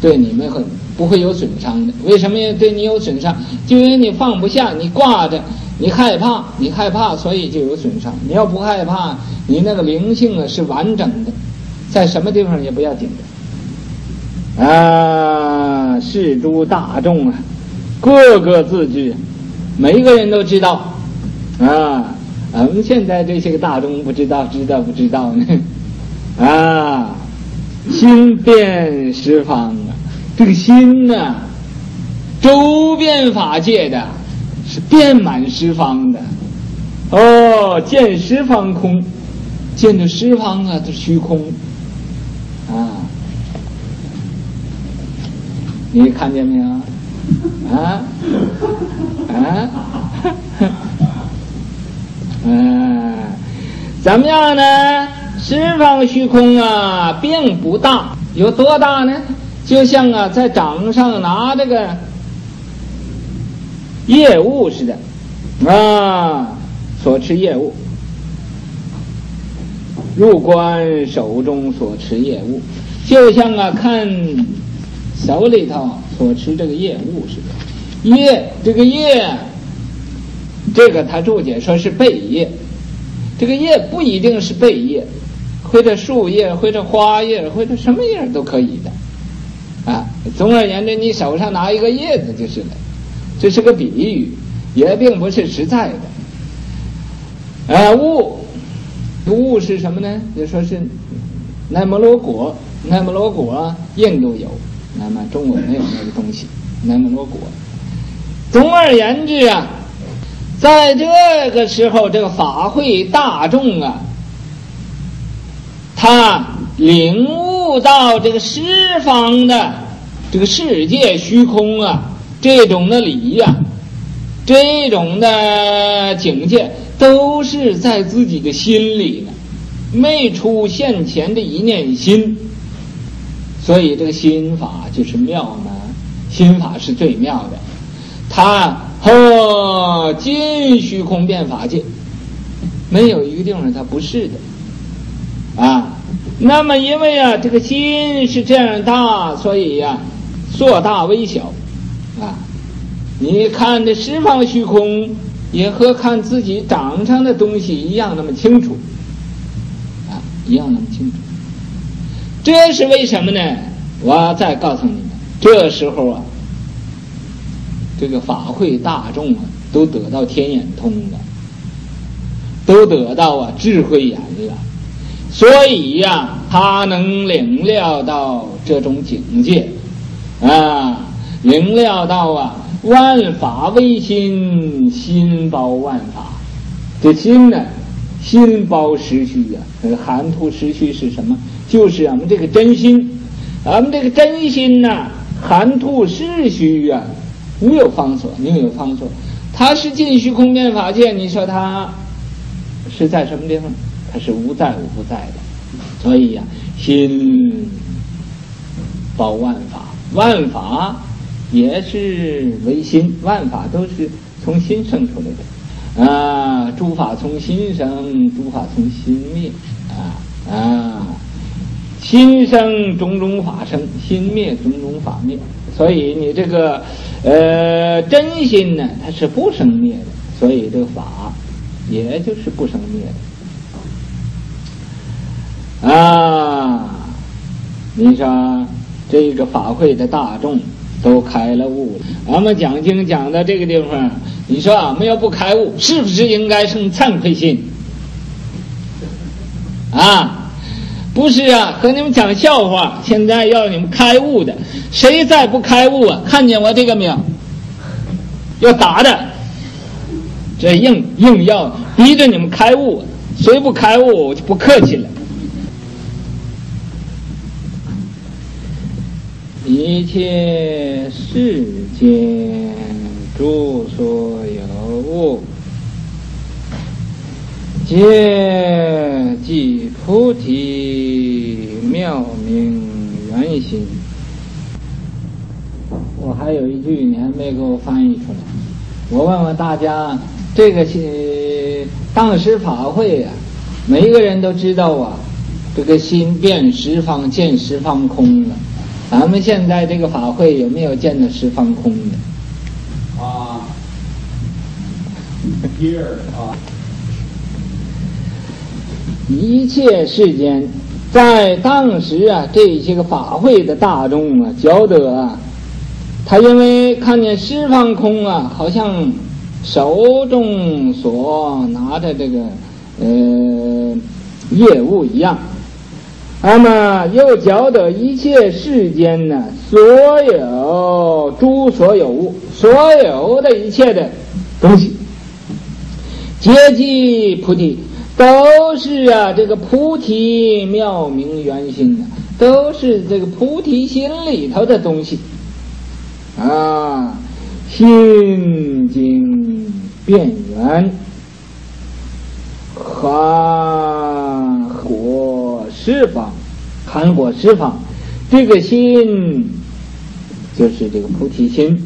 对你们很不会有损伤的。为什么要对你有损伤？就因为你放不下，你挂着。你害怕，你害怕，所以就有损伤。你要不害怕，你那个灵性啊是完整的，在什么地方也不要紧的。啊，世诸大众啊，个个自知，每一个人都知道。啊，我们现在这些个大众不知道，知道不知道呢？啊，心遍十方啊，这个心呢，周遍法界的。是遍满十方的，哦，见十方空，见着十方啊的虚空，啊，你看见没有？啊，啊，嗯，怎么样呢？十方虚空啊，并不大，有多大呢？就像啊，在掌上拿这个。业务似的，啊，所持业务，入关手中所持业务，就像啊看手里头所持这个业务似的。业这个业，这个他注解说是贝业，这个业不一定是贝业，或者树叶，或者花叶，或者什么叶都可以的，啊，总而言之，你手上拿一个叶子就是了。这是个比喻，也并不是实在的。啊，物，物是什么呢？就说是奈摩罗果，奈摩罗果，印度有，那么中国没有那个东西，奈摩罗果。总而言之啊，在这个时候，这个法会大众啊，他领悟到这个十方的这个世界虚空啊。这种的理呀，这种的境界，都是在自己的心里呢，没出现前的一念心，所以这个心法就是妙嘛，心法是最妙的，他和尽虚空变法界，没有一个地方他不是的，啊，那么因为啊，这个心是这样大，所以呀，做大微小。啊，你看这十方虚空，也和看自己掌上的东西一样那么清楚，啊，一样那么清楚。这是为什么呢？我再告诉你们，这时候啊，这个法会大众啊，都得到天眼通了，都得到啊智慧眼了，所以呀，他能领料到这种境界，啊。领料到啊，万法唯心，心包万法。这心呢，心包实虚啊。这个含土实虚是什么？就是俺们这个真心。俺们这个真心呐，含土实虚啊，无有方所，宁有方所？它是尽虚空变法界，你说它是在什么地方？是无在无不在的。所以呀，心包万法，万法。也是唯心，万法都是从心生出来的啊！诸法从心生，诸法从心灭啊啊！心生种种法生，心灭种种法灭。所以你这个呃真心呢，它是不生灭的，所以这个法也就是不生灭的啊。你说这个法会的大众都开了悟了，俺们讲经讲到这个地方，你说俺们要不开悟，是不是应该生惭愧心？啊，不是啊，和你们讲笑话。现在要你们开悟的，谁再不开悟啊？看见我这个没有？要打的，这硬硬要逼着你们开悟，谁不开悟，我就不客气了。一切世间诸所有物，皆即菩提妙明圆心。我还有一句你还没给我翻译出来，我问问大家，这个是当时法会呀，每一个人都知道啊，这个心变十方，见十方空了。咱们现在这个法会有没有见到十方空的？啊一切世间，在当时啊，这些个法会的大众啊，觉得啊，他因为看见十方空啊，好像手中所拿着这个呃业务一样。那么又觉得一切世间呢，所有诸所有物，所有的一切的东西，皆即菩提，都是啊这个菩提妙明圆心的，都是这个菩提心里头的东西。啊，心经变圆，含果十方。含果十方，这个心就是这个菩提心。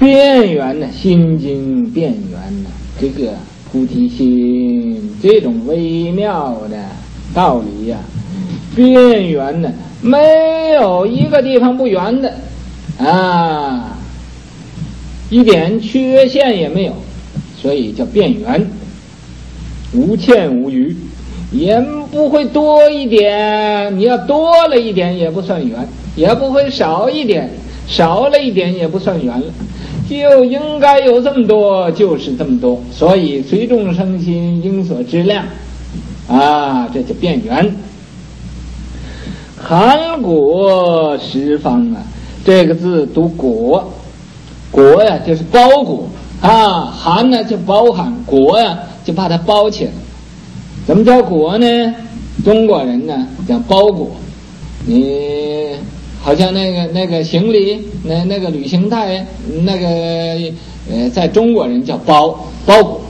变圆呢，心经变圆呢，这个菩提心这种微妙的道理呀，变圆呢，没有一个地方不圆的啊，一点缺陷也没有，所以叫变圆，无欠无余。也不会多一点，你要多了一点也不算圆，也不会少一点，少了一点也不算圆了，就应该有这么多，就是这么多，所以随众生心应所知量，啊，这就变圆。含果十方啊，这个字读果，果呀就是包裹啊，含呢就包含，果呀就把它包起来。怎么叫裹呢？中国人呢叫包裹，你好像那个那个行李那那个旅行袋那个呃，在中国人叫包包裹，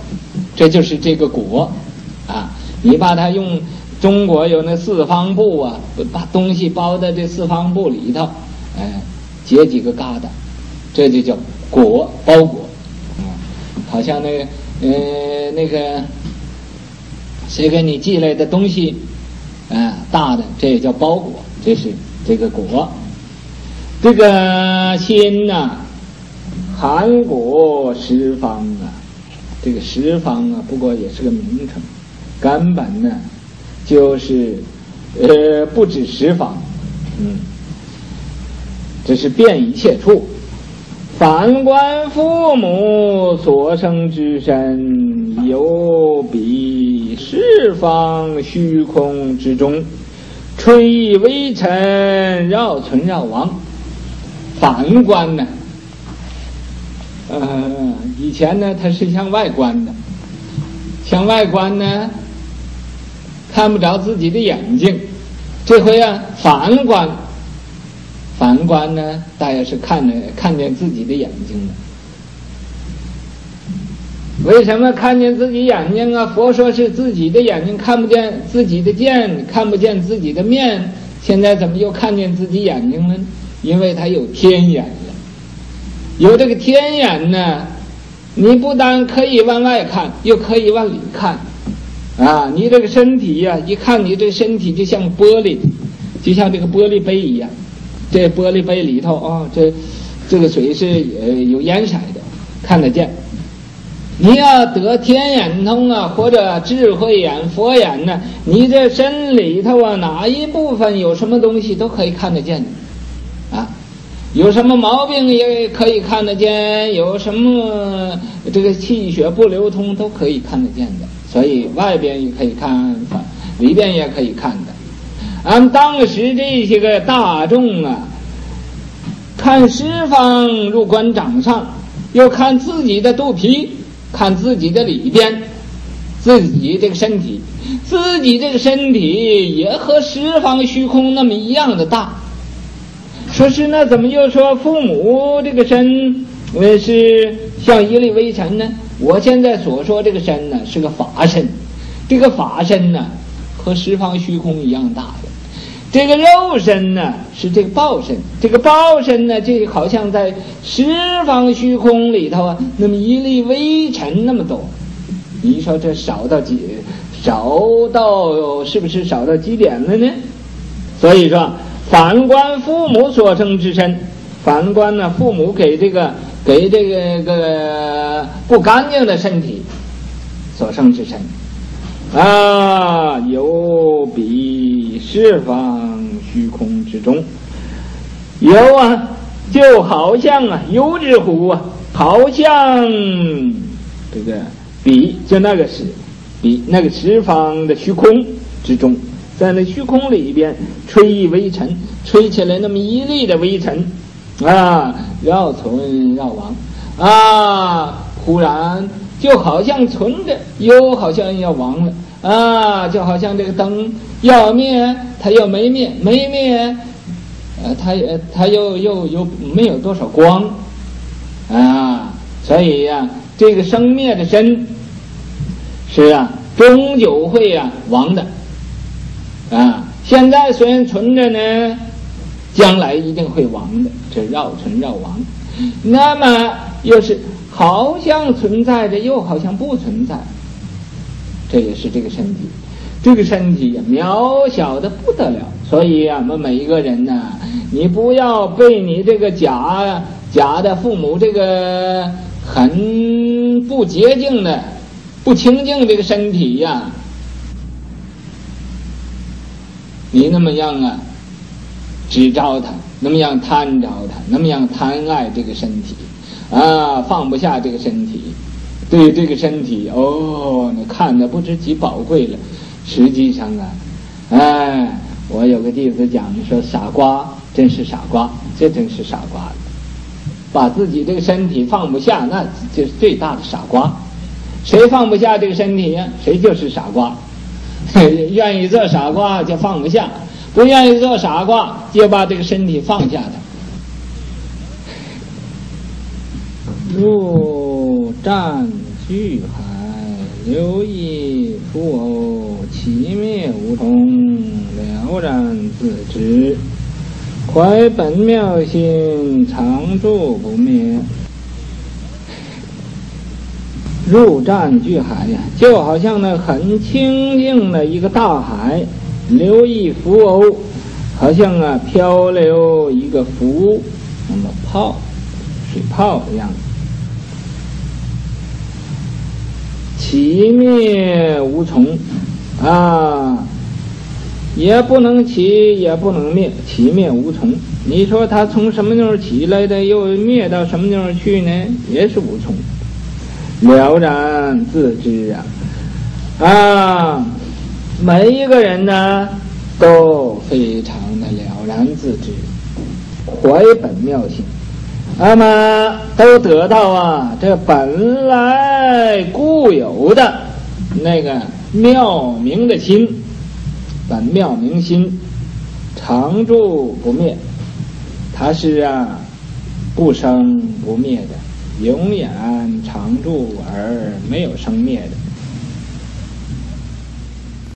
这就是这个裹啊。你把它用中国有那四方布啊，把东西包在这四方布里头，哎，结几个疙瘩，这就叫裹包裹啊。好像那个呃那个。谁给你寄来的东西，啊，大的这也叫包裹，这是这个果，这个心呐，含果十方啊，这个十方啊，不过也是个名称，根本呢，就是呃不止十方，嗯，这是遍一切处。反观父母所生之身，有彼十方虚空之中，吹意微尘，绕存绕亡。反观呢，呃，以前呢，它是向外观的，向外观呢，看不着自己的眼睛，这回啊，反观。反观呢，大约是看着看见自己的眼睛了。为什么看见自己眼睛啊？佛说是自己的眼睛看不见自己的见，看不见自己的面。现在怎么又看见自己眼睛了？因为他有天眼了。有这个天眼呢，你不但可以往外看，又可以往里看。啊，你这个身体呀，一看你这身体就像玻璃，就像这个玻璃杯一样。这玻璃杯里头啊，这这个水是呃有颜色的，看得见。你要得天眼通啊，或者智慧眼、佛眼呢，你这身里头啊，哪一部分有什么东西都可以看得见的啊。有什么毛病也可以看得见，有什么这个气血不流通都可以看得见的。所以外边也可以看，里边也可以看的。俺当时这些个大众啊，看十方入观掌上，又看自己的肚皮，看自己的里边，自己这个身体，自己这个身体也和十方虚空那么一样的大。说是那怎么又说父母这个身呃是像一粒微尘呢？我现在所说这个身呢，是个法身，这个法身呢，和十方虚空一样大的。这个肉身呢，是这个报身，这个报身呢，就好像在十方虚空里头啊，那么一粒微尘那么多。你说这少到几，少到是不是少到几点了呢？所以说，反观父母所生之身，反观呢，父母给这个。给这个个不干净的身体所生之身啊，有比十方虚空之中有啊，就好像啊，有之乎啊，好像这个比就那个是比那个十方的虚空之中，在那虚空里边吹一微尘，吹起来那么一粒的微尘。啊，要存要亡，啊，忽然就好像存着，又好像要亡了，啊，就好像这个灯要灭，它又没灭；没灭，呃，它也它又又又没有多少光，啊，所以呀，这个生灭的身是啊，终究会啊亡的，啊，现在虽然存着呢。将来一定会亡的，这绕存绕亡。那么又是好像存在着，又好像不存在。这也是这个身体，这个身体渺小的不得了。所以啊，我们每一个人呢，你不要被你这个假假的父母这个很不洁净的、不清净这个身体呀，你那么样啊。只招他，那么样贪着他，那么样贪爱这个身体，啊，放不下这个身体，对这个身体，哦，你看的不知几宝贵了。实际上啊，哎，我有个弟子讲的说，傻瓜真是傻瓜，这真是傻瓜把自己这个身体放不下，那就是最大的傻瓜。谁放不下这个身体呀？谁就是傻瓜。愿意做傻瓜就放不下。不愿意做傻瓜，就把这个身体放下它。入战巨海，留意浮偶，其灭无从，了然自知。怀本妙心，常住不灭。入战巨海呀，就好像那很清净的一个大海。流一浮鸥，好像啊漂流一个浮，那么泡，水泡的样子。起灭无从，啊，也不能起，也不能灭，起灭无从。你说它从什么地方起来的，又灭到什么地方去呢？也是无从。了然自知啊，啊。每一个人呢，都非常的了然自知，怀本妙性，那么都得到啊，这本来固有的那个妙明的心，本妙明心，常住不灭，它是啊，不生不灭的，永远常住而没有生灭的。